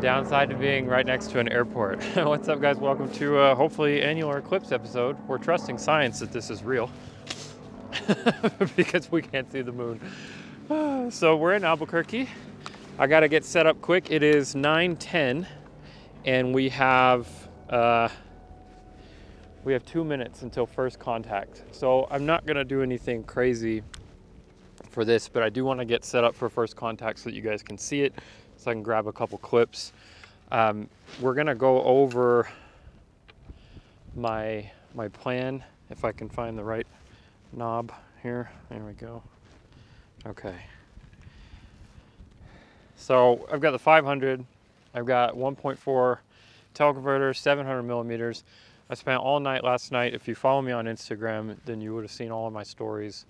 downside to being right next to an airport. What's up, guys? Welcome to uh, hopefully annular eclipse episode. We're trusting science that this is real because we can't see the moon. so we're in Albuquerque. I got to get set up quick. It is 9:10, and we have uh, we have two minutes until first contact. So I'm not gonna do anything crazy for this, but I do want to get set up for first contact so that you guys can see it so I can grab a couple clips. Um, we're gonna go over my my plan if I can find the right knob here. There we go. Okay. So I've got the 500. I've got 1.4 teleconverter, 700 millimeters. I spent all night last night. If you follow me on Instagram, then you would have seen all of my stories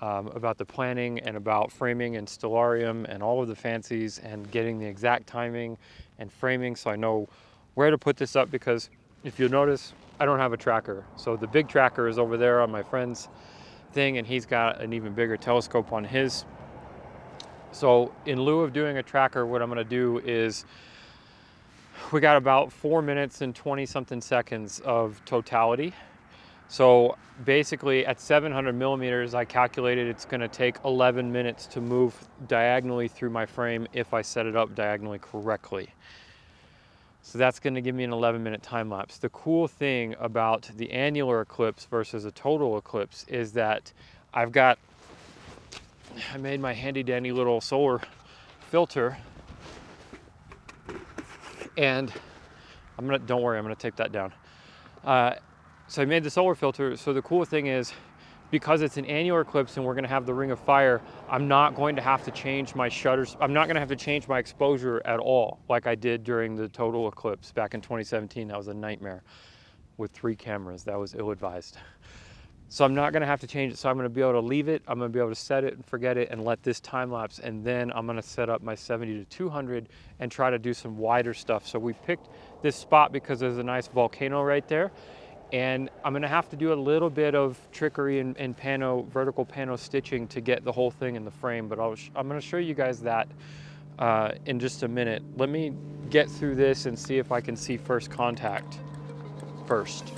um, about the planning and about framing and stellarium and all of the fancies and getting the exact timing and framing so I know where to put this up because if you notice, I don't have a tracker. So the big tracker is over there on my friend's thing and he's got an even bigger telescope on his. So in lieu of doing a tracker, what I'm gonna do is we got about four minutes and 20 something seconds of totality so basically at 700 millimeters, I calculated it's gonna take 11 minutes to move diagonally through my frame if I set it up diagonally correctly. So that's gonna give me an 11 minute time lapse. The cool thing about the annular eclipse versus a total eclipse is that I've got, I made my handy dandy little solar filter and I'm gonna, don't worry, I'm gonna take that down. Uh, so I made the solar filter. So the cool thing is, because it's an annular eclipse and we're gonna have the ring of fire, I'm not going to have to change my shutters. I'm not gonna have to change my exposure at all, like I did during the total eclipse back in 2017. That was a nightmare with three cameras. That was ill-advised. So I'm not gonna have to change it. So I'm gonna be able to leave it. I'm gonna be able to set it and forget it and let this time lapse. And then I'm gonna set up my 70 to 200 and try to do some wider stuff. So we picked this spot because there's a nice volcano right there and I'm gonna have to do a little bit of trickery and, and pano, vertical pano stitching to get the whole thing in the frame, but i am gonna show you guys that uh, in just a minute. Let me get through this and see if I can see first contact first.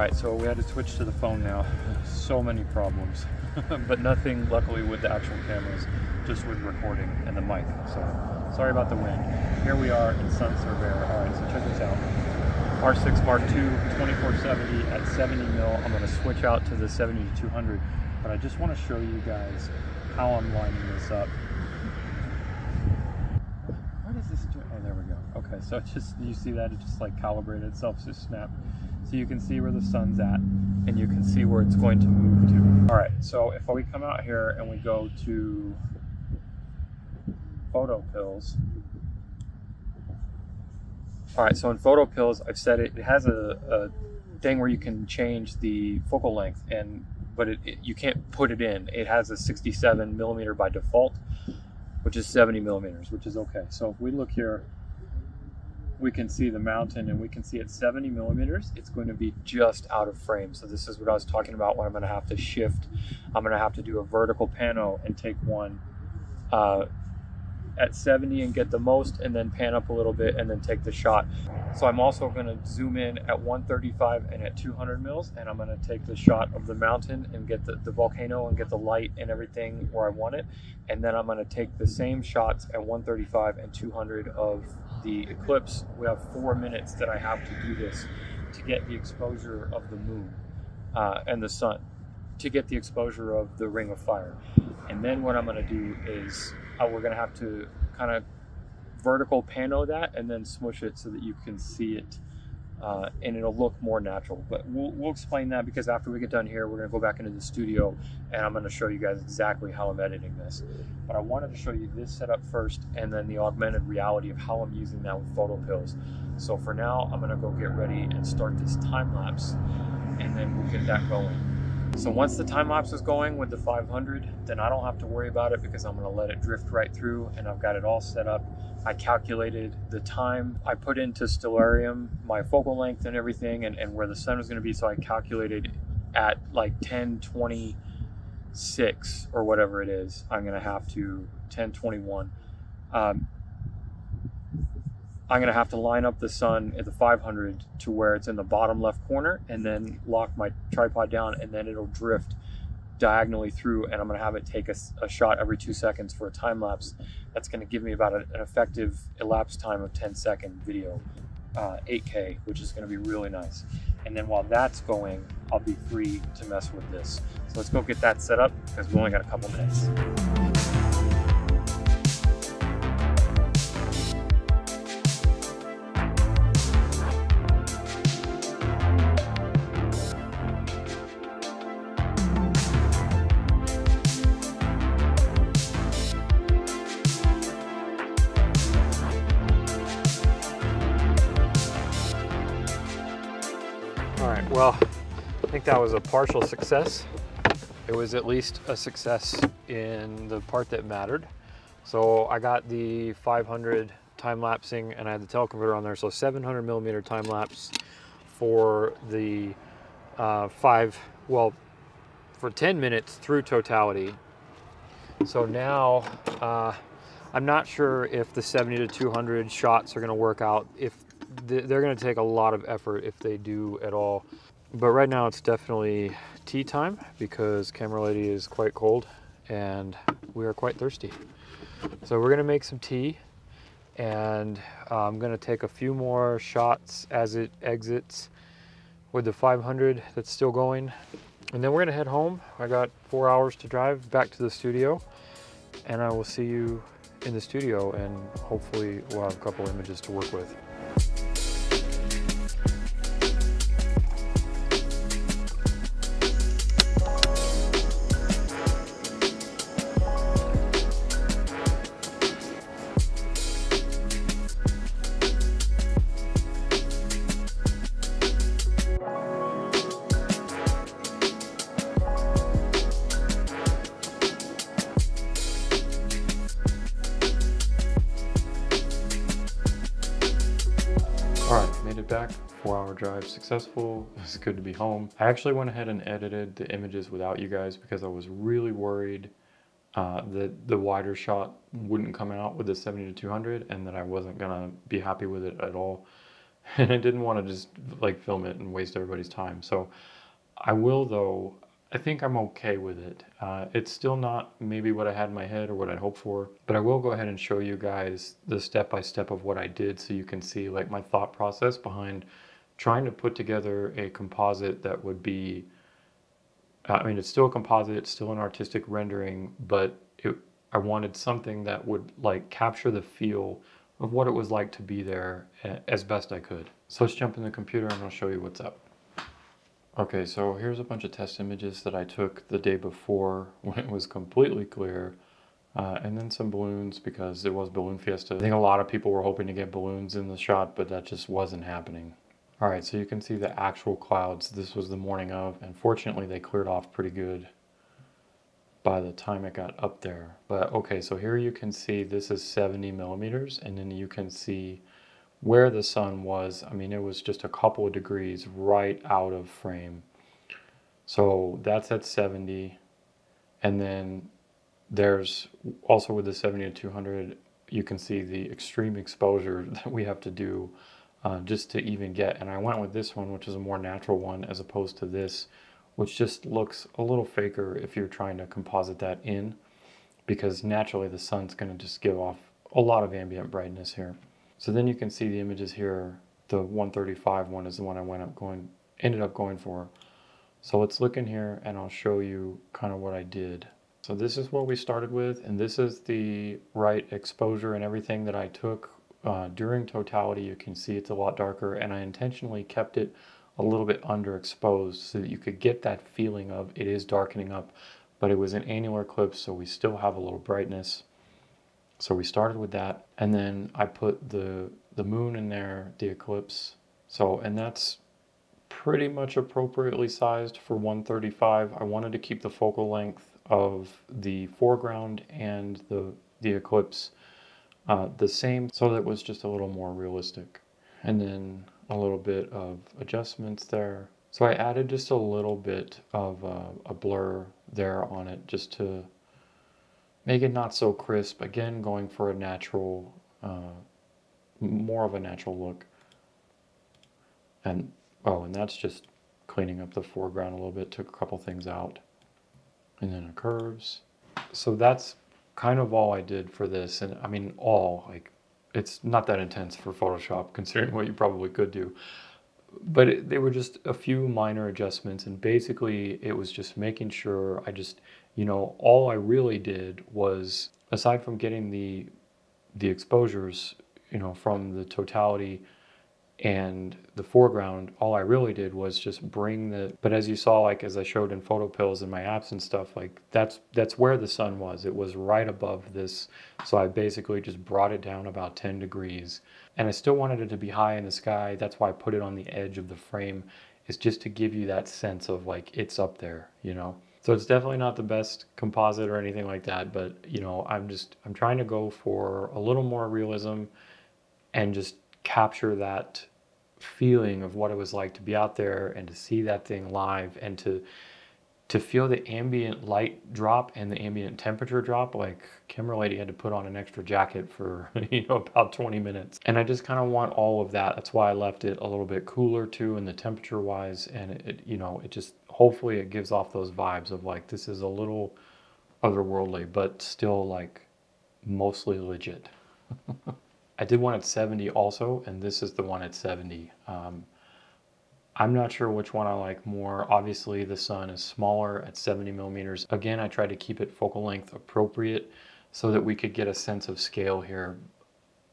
Right, so we had to switch to the phone now. So many problems, but nothing luckily with the actual cameras, just with recording and the mic. So sorry about the wind. Here we are in Sun Surveyor. All right, so check this out. R6 Mark II 2470 at 70 mil. I'm gonna switch out to the 70 to 200, but I just wanna show you guys how I'm lining this up. What is this doing? Oh, there we go. Okay, so just, you see that? It just like calibrated itself, just snapped. So you can see where the sun's at and you can see where it's going to move to. All right, so if we come out here and we go to PhotoPills. All right, so in PhotoPills, I've said it, it has a, a thing where you can change the focal length and but it, it, you can't put it in. It has a 67 millimeter by default, which is 70 millimeters, which is okay. So if we look here, we can see the mountain and we can see at 70 millimeters, it's going to be just out of frame. So this is what I was talking about when I'm gonna have to shift. I'm gonna have to do a vertical pano and take one uh, at 70 and get the most and then pan up a little bit and then take the shot. So I'm also gonna zoom in at 135 and at 200 mils and I'm gonna take the shot of the mountain and get the, the volcano and get the light and everything where I want it. And then I'm gonna take the same shots at 135 and 200 of the eclipse. We have four minutes that I have to do this to get the exposure of the moon uh, and the sun, to get the exposure of the ring of fire. And then what I'm gonna do is uh, we're gonna have to kind of vertical pano that and then smush it so that you can see it uh, and it'll look more natural. But we'll, we'll explain that because after we get done here, we're gonna go back into the studio and I'm gonna show you guys exactly how I'm editing this. But I wanted to show you this setup first and then the augmented reality of how I'm using that with photo pills. So for now, I'm gonna go get ready and start this time lapse and then we'll get that going. So once the time lapse is going with the 500, then I don't have to worry about it because I'm gonna let it drift right through and I've got it all set up. I calculated the time. I put into Stellarium my focal length and everything and, and where the sun was gonna be. So I calculated at like 1026 or whatever it is, I'm gonna have to 1021. Um, I'm gonna have to line up the sun at the 500 to where it's in the bottom left corner and then lock my tripod down and then it'll drift diagonally through and I'm gonna have it take a, a shot every two seconds for a time lapse. That's gonna give me about a, an effective elapsed time of 10 second video, uh, 8K, which is gonna be really nice. And then while that's going, I'll be free to mess with this. So let's go get that set up because we only got a couple minutes. That was a partial success. It was at least a success in the part that mattered. So I got the 500 time lapsing and I had the teleconverter on there. So 700 millimeter time lapse for the uh, five, well, for 10 minutes through totality. So now uh, I'm not sure if the 70 to 200 shots are gonna work out. If they're going to take a lot of effort if they do at all. But right now it's definitely tea time because Camera Lady is quite cold and we are quite thirsty. So we're going to make some tea and uh, I'm going to take a few more shots as it exits with the 500 that's still going. And then we're going to head home. I got four hours to drive back to the studio and I will see you in the studio and hopefully we'll have a couple images to work with. Back. Four hour drive successful. It's good to be home. I actually went ahead and edited the images without you guys because I was really worried uh, that the wider shot wouldn't come out with the 70 to 200 and that I wasn't gonna be happy with it at all. And I didn't want to just like film it and waste everybody's time. So I will though, I think I'm okay with it. Uh, it's still not maybe what I had in my head or what I'd hoped for, but I will go ahead and show you guys the step by step of what I did so you can see like my thought process behind trying to put together a composite that would be, I mean, it's still a composite, it's still an artistic rendering, but it, I wanted something that would like capture the feel of what it was like to be there as best I could. So let's jump in the computer and I'll show you what's up. Okay, so here's a bunch of test images that I took the day before when it was completely clear. Uh, and then some balloons because it was Balloon Fiesta. I think a lot of people were hoping to get balloons in the shot, but that just wasn't happening. All right, so you can see the actual clouds. This was the morning of, and fortunately they cleared off pretty good by the time it got up there. But okay, so here you can see this is 70 millimeters, and then you can see where the sun was. I mean, it was just a couple of degrees right out of frame. So that's at 70. And then there's also with the 70 to 200, you can see the extreme exposure that we have to do uh, just to even get. And I went with this one, which is a more natural one, as opposed to this, which just looks a little faker if you're trying to composite that in, because naturally the sun's going to just give off a lot of ambient brightness here. So then you can see the images here. The 135 one is the one I went up going, ended up going for. So let's look in here and I'll show you kind of what I did. So this is what we started with, and this is the right exposure and everything that I took uh, during totality. You can see it's a lot darker, and I intentionally kept it a little bit underexposed so that you could get that feeling of it is darkening up, but it was an annular eclipse, so we still have a little brightness. So we started with that, and then I put the the moon in there, the eclipse. So, and that's pretty much appropriately sized for 135. I wanted to keep the focal length of the foreground and the, the eclipse uh, the same so that it was just a little more realistic. And then a little bit of adjustments there. So I added just a little bit of uh, a blur there on it just to make it not so crisp. Again, going for a natural, uh, more of a natural look. And, oh, and that's just cleaning up the foreground a little bit, took a couple things out. And then the curves. So that's kind of all I did for this. And I mean, all, like, it's not that intense for Photoshop, considering what you probably could do. But it, they were just a few minor adjustments. And basically, it was just making sure I just, you know, all I really did was, aside from getting the the exposures, you know, from the totality and the foreground all i really did was just bring the but as you saw like as i showed in PhotoPills and my apps and stuff like that's that's where the sun was. It was right above this. So i basically just brought it down about 10 degrees. And i still wanted it to be high in the sky. That's why i put it on the edge of the frame is just to give you that sense of like it's up there you know? So it's definitely not the best composite or anything like that but you know i'm just i'm trying to go for a little more realism and just capture that feeling of what it was like to be out there and to see that thing live and to to feel the ambient light drop and the ambient temperature drop like lady had to put on an extra jacket for you know about 20 minutes. And i just kind of want all of that. That's why i left it a little bit cooler too in the temperature wise. And it you know it just hopefully it gives off those vibes of like this is a little otherworldly but still like mostly legit I did one at 70 also, and this is the one at 70. Um, I'm not sure which one I like more. Obviously, the sun is smaller at 70 millimeters. Again, I tried to keep it focal length appropriate so that we could get a sense of scale here.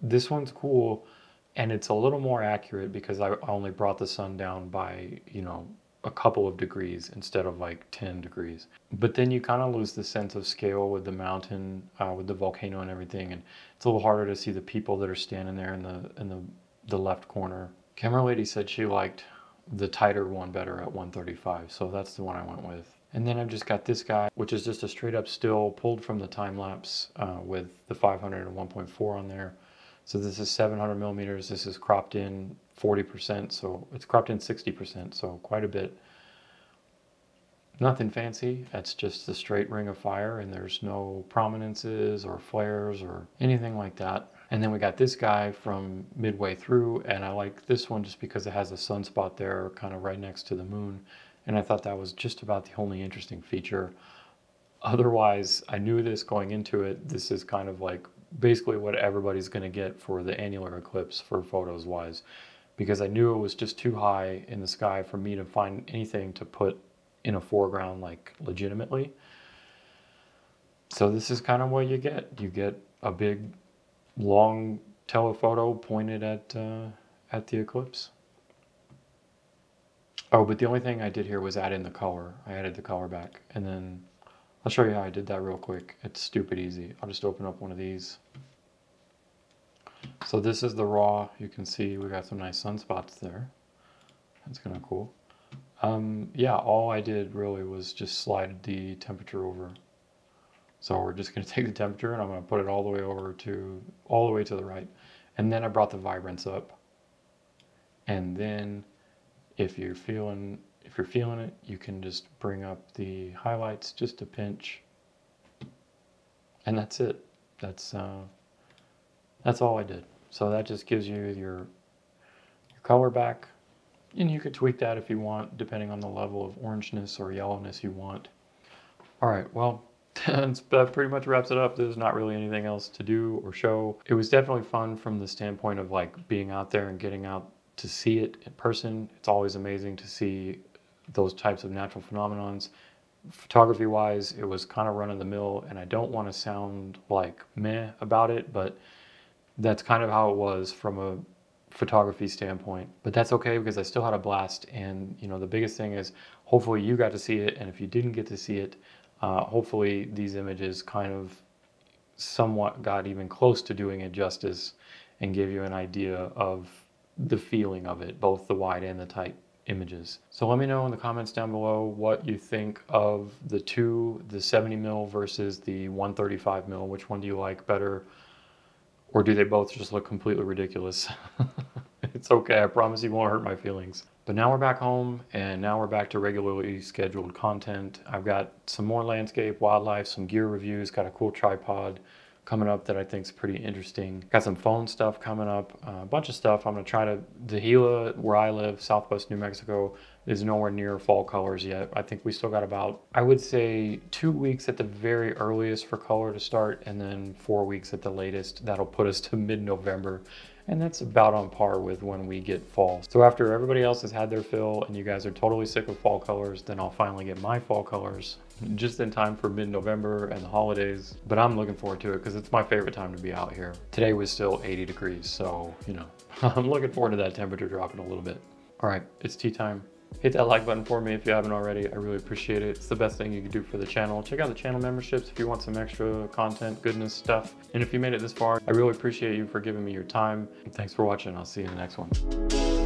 This one's cool, and it's a little more accurate because I only brought the sun down by, you know, a couple of degrees instead of like 10 degrees. But then you kind of lose the sense of scale with the mountain, uh, with the volcano and everything. And it's a little harder to see the people that are standing there in the, in the, the left corner. Camera lady said she liked the tighter one better at 135. So that's the one I went with. And then I've just got this guy, which is just a straight up still pulled from the time lapse uh, with the 500 and 1.4 on there. So this is 700 millimeters. This is cropped in 40%, so it's cropped in 60%, so quite a bit. Nothing fancy, it's just a straight ring of fire and there's no prominences or flares or anything like that. And then we got this guy from midway through and I like this one just because it has a sunspot there kind of right next to the moon. And I thought that was just about the only interesting feature. Otherwise, I knew this going into it. This is kind of like basically what everybody's going to get for the annular eclipse for photos wise because I knew it was just too high in the sky for me to find anything to put in a foreground like legitimately. So this is kind of what you get. You get a big long telephoto pointed at uh, at the eclipse. Oh, but the only thing I did here was add in the color. I added the color back and then I'll show you how I did that real quick. It's stupid easy. I'll just open up one of these. So this is the raw. You can see we got some nice sunspots there. That's kind of cool. Um, yeah, all I did really was just slide the temperature over. So we're just going to take the temperature and I'm going to put it all the way over to, all the way to the right. And then I brought the vibrance up. And then if you're feeling if you're feeling it, you can just bring up the highlights just a pinch. And that's it. That's uh, that's all I did. So that just gives you your your color back. And you could tweak that if you want, depending on the level of orangeness or yellowness you want. All right, well, that pretty much wraps it up. There's not really anything else to do or show. It was definitely fun from the standpoint of like being out there and getting out to see it in person. It's always amazing to see those types of natural phenomenons. Photography wise, it was kind of run of the mill, and I don't want to sound like meh about it, but that's kind of how it was from a photography standpoint. But that's okay because I still had a blast, and you know the biggest thing is hopefully you got to see it, and if you didn't get to see it, uh, hopefully these images kind of somewhat got even close to doing it justice and give you an idea of the feeling of it, both the wide and the tight images. So let me know in the comments down below what you think of the two, the 70 mil versus the 135 mil. Which one do you like better? Or do they both just look completely ridiculous? it's okay, I promise you won't hurt my feelings. But now we're back home and now we're back to regularly scheduled content. I've got some more landscape, wildlife, some gear reviews, got a cool tripod coming up that I think is pretty interesting. Got some phone stuff coming up, uh, a bunch of stuff. I'm gonna try to, the Gila where I live, Southwest New Mexico, is nowhere near fall colors yet. I think we still got about, I would say two weeks at the very earliest for color to start and then four weeks at the latest. That'll put us to mid-November and that's about on par with when we get fall. So after everybody else has had their fill and you guys are totally sick of fall colors, then I'll finally get my fall colors just in time for mid-November and the holidays. But I'm looking forward to it because it's my favorite time to be out here. Today was still 80 degrees, so you know, I'm looking forward to that temperature dropping a little bit. All right, it's tea time. Hit that like button for me if you haven't already. I really appreciate it. It's the best thing you can do for the channel. Check out the channel memberships if you want some extra content, goodness stuff. And if you made it this far, I really appreciate you for giving me your time. Thanks for watching. I'll see you in the next one.